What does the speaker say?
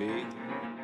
Play.